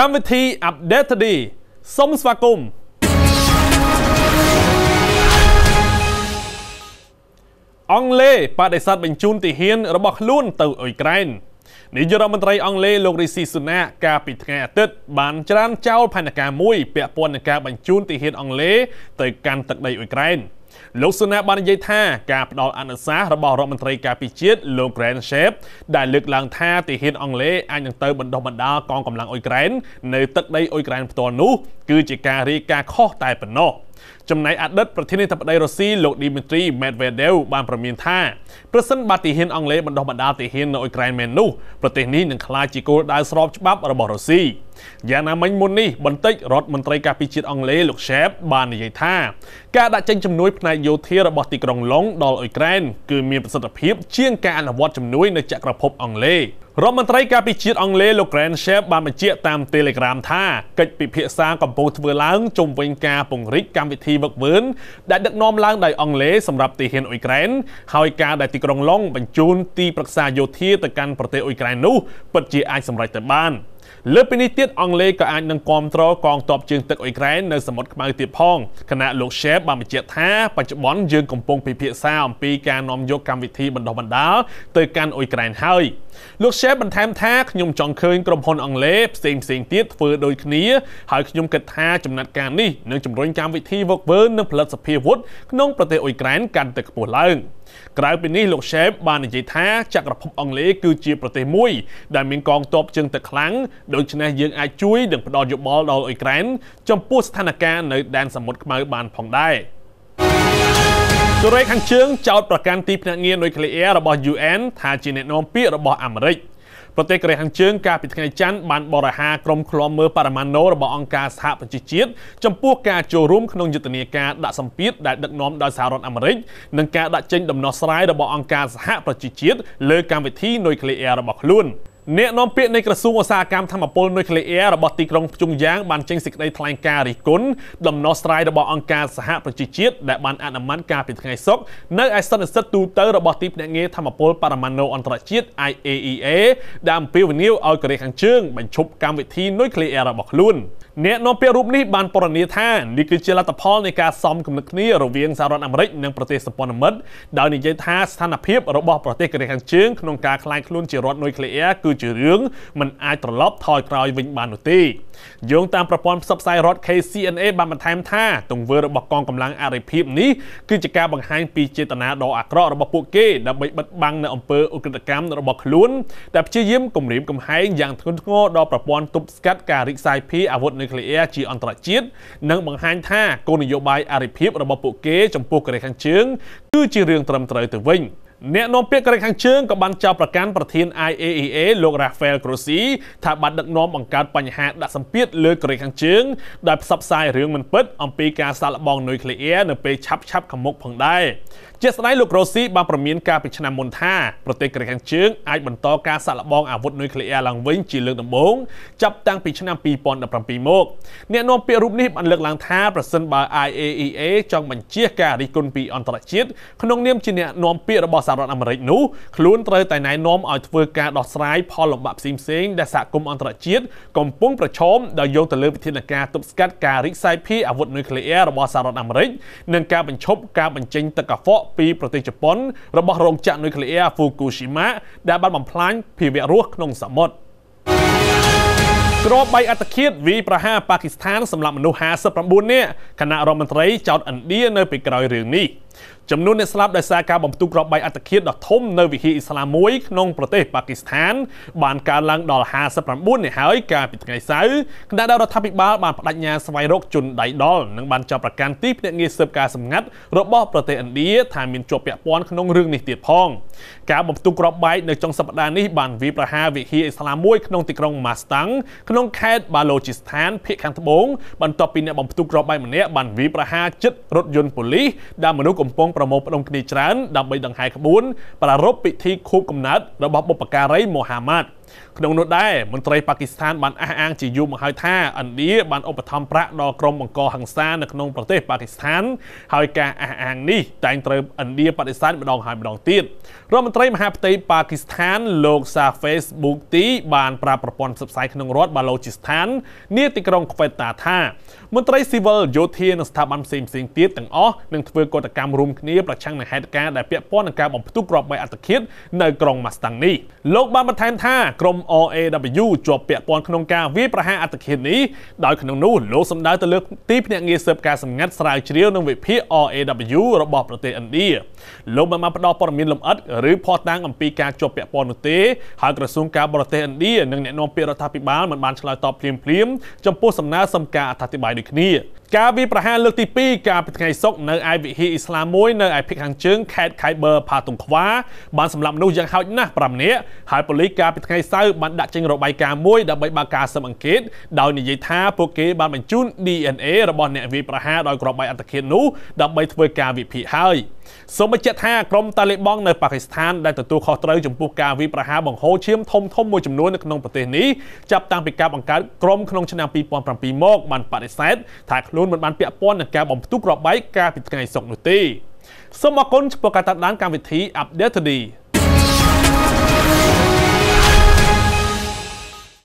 កម្មវិធី Update Today សូមស្វាគមន៍អង់គ្លេសបដិសេធបញ្ជូនទាហានរបស់ខ្លួនទៅអ៊ុយក្រែននាយករដ្ឋមន្ត្រីអង់គ្លេសលោករីស៊ីស៊ូណាកាលពីថ្ងៃអាទិត្យបានច្រានចោលផែនការមួយពាក់ព័ន្ធនឹងការបញ្ជូនទាហានអង់គ្លេសទៅកាន់ទឹកដីអ៊ុយក្រែន លោកស៊ូណាបាននិយាយថាការផ្ដល់អនុសាសន៍របស់រដ្ឋមន្ត្រីការពារជាតិលោក Grant Shep ដែលលើកឡើងថាទាហានអង់គ្លេសអាចនឹងទៅបណ្ដុះបណ្ដាលកងកម្លាំងអ៊ុយក្រែននៅទឹកដីអ៊ុយក្រែនផ្ទាល់នោះគឺជាការរាយការណ៍ខុសតែប៉ុណ្ណោះ ចំណែកអតីតប្រធានាធិបតីរុស្ស៊ីលោក Dmitry Medvedev បានប្រមានថាប្រសិនបើទាហានអង់គ្លេសបណ្ដុះបណ្ដាលទាហាននៅអ៊ុយក្រែនមែននោះប្រទេសនេះនឹងក្លាយជាគោលដៅស្របច្បាប់របស់រុស្ស៊ីយ៉ាងណាមិញមុននេះបន្តិចរដ្ឋមន្ត្រីការពារជាតិអង់គ្លេសលោក Shep បាននិយាយថាការដាក់ចេញជំនួយផ្នែកយោធារបស់ទីក្រុងឡុងដល់អ៊ុយក្រែនគឺមានប្រសិទ្ធភាពជាងការអនុវត្តជំនួយនៅចក្រភពអង់គ្លេស រដ្ឋមន្ត្រីការពារជាតិអង់គ្លេសលោក Grant Shep បានបញ្ជាក់តាម Telegram ថាកិច្ចពិភាក្សាកំពុងធ្វើឡើងជុំវិញការពង្រីកកម្មវិធីវឹកវើដែលដឹកនាំឡើងដោយអង់គ្លេសសម្រាប់ទីហ៊ានអ៊ុយក្រែនហើយការដែលទីក្រុងឡុងបញ្ជូនទីប្រឹក្សាយោធាទៅកាន់ប្រទេសអ៊ុយក្រែននោះពិតជាអាចសម្រេចទៅបាន។ លើពីនេះទៀតអង់គ្លេសក៏អាចនឹងគ្រប់គ្រងកងទ័ពជើងទឹកអ៊ុយក្រែននៅសមុទ្រខ្មៅទៀតផងខណៈលោក Shep បានបញ្ជាក់ថាបច្ចុប្បន្នយើងកំពុងពិភាក្សាអំពីការនាំយកកម្មវិធីបណ្ដុះបណ្ដាលទៅកាន់អ៊ុយក្រែនហើយលោក Shep បន្ថែមថាខ្ញុំចង់ឃើញក្រុមហ៊ុនអង់គ្លេសផ្សេងផ្សេងទៀតធ្វើដូចគ្នាហើយខ្ញុំគិតថាចំណាត់ការនេះនឹងជំរុញកម្មវិធីវឹកវើនិងផលិតសភាវុធក្នុងប្រទេសអ៊ុយក្រែនកាន់តែខ្ពស់ឡើង។ ក្រៅពីនេះលោក Shep បាននិយាយថាចក្រភពអង់គ្លេសគឺជាប្រទេសមួយ ដែលមានកងទ័ពជើងទឹកខ្លាំងដូច្នេះយើងអាចជួយនិងផ្ដល់យោបល់ដល់អ៊ុយក្រែនចំពោះស្ថានភាពនៅដែនសមុទ្រខ្មៅបានផងដែរកូរ៉េខាងជើងចោទប្រកាន់ទីភ្នាក់ងារនុយក្លេអ៊ែររបស់ UN ថាជាអ្នកនាំពាក្យរបស់អាមេរិក។ ប្រទេសកូរ៉េខាងជើងកាលពីថ្ងៃច័ន្ទបានបរិហាក្រុមឃ្លាំមើលបរិមាណូរបស់អង្គការសហប្រជាជាតិចំពោះការចូលរួមក្នុងយុទ្ធនាការដាក់សម្ពាធដែលដឹកនាំដោយសហរដ្ឋអាមេរិកនិងការដាក់ចេញដំណោះស្រាយរបស់អង្គការសហប្រជាជាតិលើកម្មវិធីនុយក្លេអ៊ែររបស់ខ្លួន។ អ្នកនាំពាក្យនៃក្រសួងឧស្សាហកម្មធម្មពលនុយក្លេអ៊ែររបស់ទីក្រុងភ្ជុងយ៉ាង បានចេញសេចក្តីថ្លែងការណ៍រិះគន់ដំណោះស្រាយរបស់អង្គការសហប្រជាជាតិដែលបានអនុម័តកាលពីថ្ងៃសុក្រនៅឯសន្និសីទទូទៅរបស់ទីភ្នាក់ងារធម្មពលបរមាណូអន្តរជាតិ IAEA ដែលអំពាវនាវឲ្យកូរ៉េខាងជើងបញ្ឈប់កម្មវិធីនុយក្លេអ៊ែររបស់ខ្លួន។ អ្នកនាំពាក្យរូបនេះបានពណ៌នាថានេះគឺជាលទ្ធផលនៃការសំគំនិតគ្នារវាងសហរដ្ឋអាមេរិកនិងប្រទេសសម្ព័ន្ធមិត្តដោយនិយាយថាស្ថានភាពរបស់ប្រទេសកូរ៉េខាងជើងក្នុងការក្លាយខ្លួនជារដ្ឋនុយក្លេអ៊ែរគឺជារឿងមិនអាចត្រឡប់ថយក្រោយវិញបាននោះទេ យោងតាមប្រព័ន្ធផ្សព្វផ្សាយរដ្ឋ KCNA បានបន្ថែមថាទង្វើរបស់កងកម្លាំងអរិភាពនេះគឺជាការបង្ហាញពីចេតនាដ៏អាក្រក់របស់ពួកគេដើម្បីបិទបាំងនៅអំពើឧក្រិដ្ឋកម្មរបស់ខ្លួនដែលព្យាយាមគំរាមកំហែងយ៉ាងធ្ងន់ធ្ងរដល់ប្រព័ន្ធទប់ស្កាត់ការរីកសាយភាយអាវុធនុយក្លេអ៊ែរជាអន្តរជាតិនិងបង្ហាញថាគោលនយោបាយអរិភាពរបស់ពួកគេចំពោះកូរ៉េខាងជើងគឺជារឿងត្រឹមត្រូវទៅវិញ អ្នកនាំពាក្យកូរ៉េខាងជើងក៏បានចោទប្រកាន់ប្រធាន IAEA លោក Rafael Grossi ថាបានដឹកនាំបង្កើតបញ្ហាដាក់សម្ពាធលើកូរ៉េខាងជើងដោយផ្សព្វផ្សាយរឿងមិនពិតអំពីការសាកល្បងនុយក្លេអ៊ែរនៅពេលឆាប់ឆាប់ខាងមុខផងដែរជាស្ដែងលោករ៉ូស៊ីបានប្រមានការពីឆ្នាំមុនថាប្រទេសកូរ៉េខាងជើងអាចបន្តការសាកល្បងអាវុធនុយក្លេអ៊ែរឡើងវិញជាលើកដំបូងចាប់តាំងពីឆ្នាំ2017មកអ្នកនាំពាក្យរូបនេះបានលើកឡើងថាប្រសិនបើ IAEA ចង់បញ្ជាការរិះគន់ពីអន្តរជាតិក្នុងនាមជាអ្នកនាំពាក្យរបស់សហរដ្ឋអាមេរិកនោះខ្លួនត្រូវតែណែនាំឲ្យធ្វើការដោះស្រាយផលលំបាកផ្សេងៗដែលសហគមន៍អន្តរជាតិកំពុងប្រឈមដោយយកទៅលើវិធានការទប់ស្កាត់ការរីកសាយភាយអាវុធនុយក្លេអ៊ែររបស់សហរដ្ឋអាមេរិកនិងការបញ្ឈប់ការបញ្ចេញទឹកកខ្វក់ពីប្រទេសជប៉ុនរបស់រោងចក្រនុយក្លេអ៊ែរ Fukushima ដែលបានបំផ្លាញភាវៈរស់ក្នុងសមុទ្រក្របបីអត្តឃាតវីប្រហារប៉ាគីស្ថានសម្រាប់មនុស្ស59នាក់គណៈរដ្ឋមន្ត្រីចោតឥណ្ឌានៅពីក្រោយរឿងនេះ ចំនួនអ្នកស្លាប់ដោយសារការបំផ្ទុះគ្រាប់បែកអត្តឃាតដ៏ធំនៅវិហារអ៊ីស្លាមមួយក្នុងប្រទេសប៉ាគីស្ថាន បានកើនឡើងដល់59នាក់ហើយកាលពីថ្ងៃសៅរ៍គណៈរដ្ឋាភិបាលបានបដិញ្ញាស្វែងរកជនដៃដល់និងបានចាប់ប្រកាន់ទីភ្នាក់ងារស៊ើបការសម្ងាត់របស់ប្រទេសឥណ្ឌាថាមានជាប់ពាក់ព័ន្ធក្នុងរឿងនេះទៀតផងការបំផ្ទុះគ្រាប់បែកនៅចុងសប្តាហ៍នេះបានវាយប្រហារវិហារអ៊ីស្លាមមួយក្នុងទីក្រុងម៉ាស្តាំងក្នុងខេត្តបាឡូជីស្ថានភូមិខាងត្បូងបន្ទាប់ពីអ្នកបំផ្ទុះគ្រាប់បែកម្នាក់បានវាយប្រហារជិតរថយន្តប៉ូលីសដែលមនុស្សកំពុងប្រមូលផ្ដុំគ្នាច្រើនដើម្បីដង្ហែក្បួនប្រារព្ធពិធីខួបកំណើតរបស់បុព្វការីមូហាម៉ាត់ ក្នុងនោះដែរមន្ត្រីប៉ាគីស្ថានបានអះអាងជាយូរមកហើយថាឥណ្ឌាបានឧបត្ថម្ភប្រាក់ដល់ក្រុមបង្កហិង្សានៅក្នុងប្រទេសប៉ាគីស្ថានហើយការអះអាងនេះតែងត្រូវឥណ្ឌាបដិសេធម្ដងហើយម្ដងទៀតរដ្ឋមន្ត្រីមហាផ្ទៃប៉ាគីស្ថានលោកសា Facebook ទីបានប្រាប់ប្រព័ន្ធផ្សព្វផ្សាយក្នុងរដ្ឋបាឡូជីស្ថាននាទីក្រុងខ្វេតាថាមន្ត្រីស៊ីវិលយោធានិងស្ថាប័នផ្សេងៗទៀតទាំងអស់នឹងធ្វើកតកម្មរួមគ្នាប្រឆាំងនឹងហេតុការណ៍ដែលពាក់ព័ន្ធនឹងការបំផ្ទុះគ្រាប់បែកអត្តឃាតនៅក្រុងម៉ាស្តាំងនេះលោកបានបន្ថែមថាក្រុម RAW ជាប់ពាក់ព័ន្ធក្នុងការវាយប្រហារអត្តឃាតនេះដោយក្នុងនោះលោកសម្ដៅទៅលើទីភ្នាក់ងារស៊ើបការសម្ងាត់ស្រាវជ្រាវនិងវិភាគ RAW របស់ប្រទេសឥណ្ឌាលោកបានផ្ដល់ព័ត៌មានលម្អិតឬភស្តុតាងអំពីការជាប់ពាក់ព័ន្ធនោះទេហើយក្រសួងការបរទេសឥណ្ឌានិងអ្នកនាំពាក្យរដ្ឋាភិបាលមិនបានឆ្លើយតបភ្លាមៗចំពោះសំណើសុំការអធិប្បាយដូចគ្នាការវាយប្រហារលើកទី2កាលពីថ្ងៃសុក្រនៅឯវិហារអ៊ីស្លាមមួយនៅឯភូមិខាងជើងខេត្តខៃបឺផាតុងខ្វាបានសម្លាប់មនុស្សយ៉ាងហោចណាស់5នាក់ហើយប៉ូលីសកាលពីថ្ងៃសៅរ៍បានដាក់ចេញរបាយការណ៍មួយដើម្បីបើកការស៊ើបអង្កេតដោយនិយាយថាពួកគេបានបញ្ជូន DNA របស់អ្នកវាយប្រហារដោយគ្រាប់បែកអត្តឃាតនោះដើម្បីធ្វើការវិភាគហើយសូមបញ្ជាក់ថាក្រុមតាលីបង់នៅប៉ាគីស្ថានដែលទទួលខុសត្រូវចំពោះការវាយប្រហារបង្ហូរឈាមធំធំមួយចំនួននៅក្នុងប្រទេសនេះចាប់តាំងពីការបង្កើតក្រុមក្នុងឆ្នាំ2007មកបានបដិសេធថាខ្លួនមិនបានពាក់ព័ន្ធនឹងការបំផ្ទុះគ្រាប់បែកកាលពីថ្ងៃសុក្រនោះទេសូមអរគុណចំពោះការតាមដានកម្មវិធី Update Today